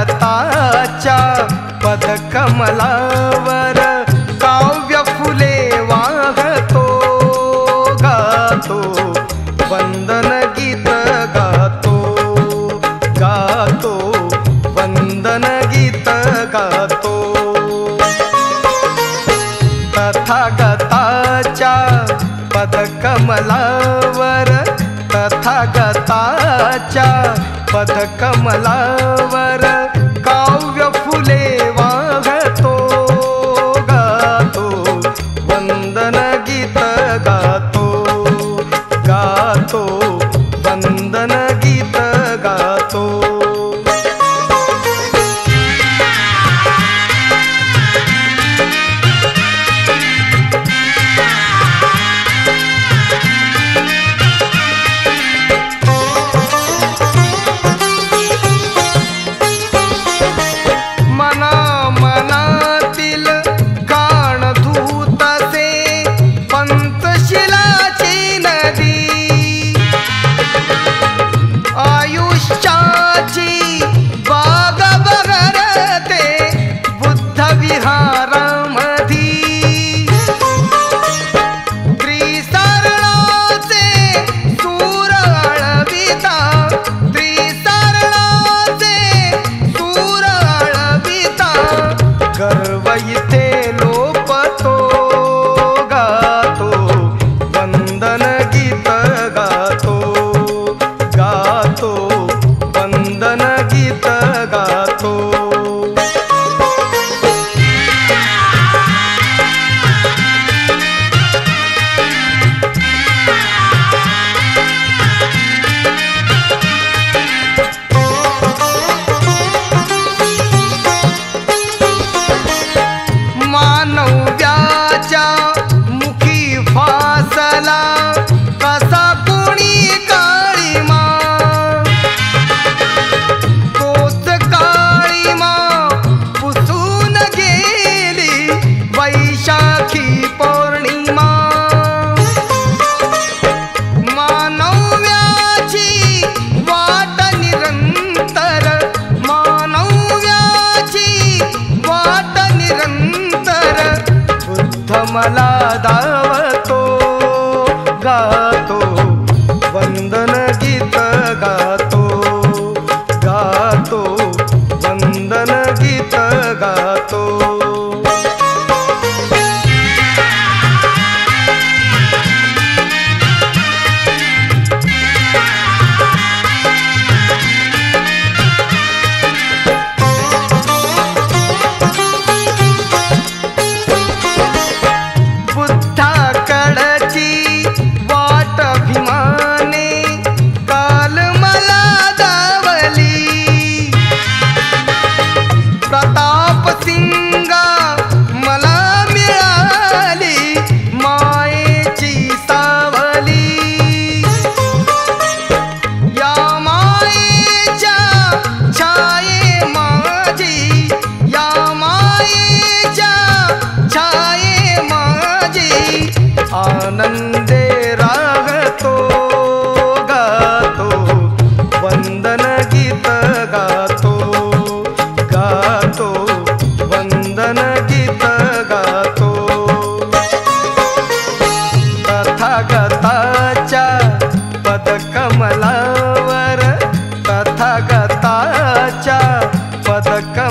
भारताच्या पदकमलावर काव्य फुले वाहतो गातो वंदन गीत गातो गातो वंदन गीत गातो. तथागताच्या पदकमला पदकमलावर ya कमला दा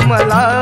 कमला